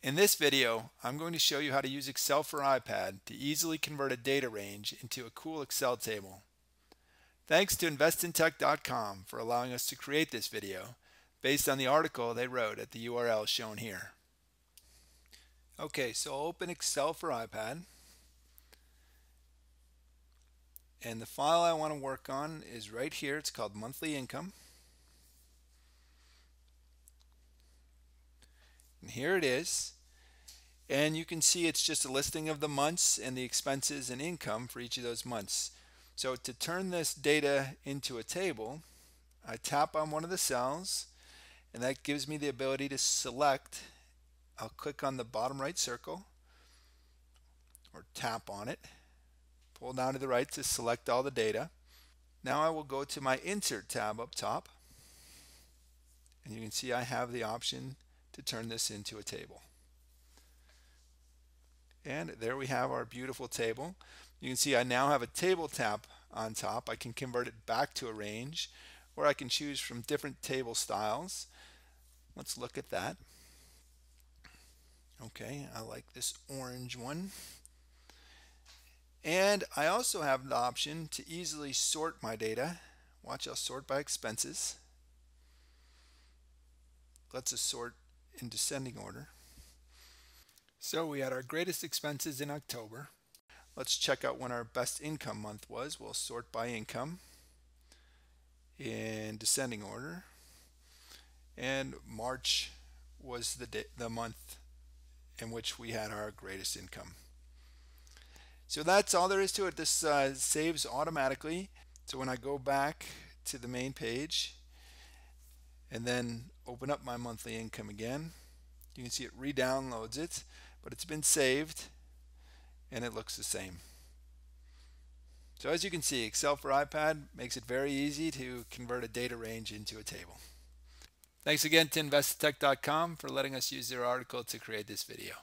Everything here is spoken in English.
In this video, I'm going to show you how to use Excel for iPad to easily convert a data range into a cool Excel table. Thanks to investintech.com for allowing us to create this video based on the article they wrote at the URL shown here. Okay, so I'll open Excel for iPad. And the file I want to work on is right here. It's called monthly income. And here it is. And you can see it's just a listing of the months and the expenses and income for each of those months. So to turn this data into a table, I tap on one of the cells and that gives me the ability to select. I'll click on the bottom right circle or tap on it, pull down to the right to select all the data. Now I will go to my insert tab up top and you can see I have the option to turn this into a table. And there we have our beautiful table. You can see I now have a table tab on top. I can convert it back to a range or I can choose from different table styles. Let's look at that. Okay, I like this orange one. And I also have the option to easily sort my data. Watch, I'll sort by expenses. Let's sort in descending order. So we had our greatest expenses in October. Let's check out when our best income month was. We'll sort by income in descending order. And March was the, day, the month in which we had our greatest income. So that's all there is to it. This uh, saves automatically. So when I go back to the main page and then open up my monthly income again, you can see it re-downloads it, but it's been saved and it looks the same. So as you can see, Excel for iPad makes it very easy to convert a data range into a table. Thanks again to investtech.com for letting us use their article to create this video.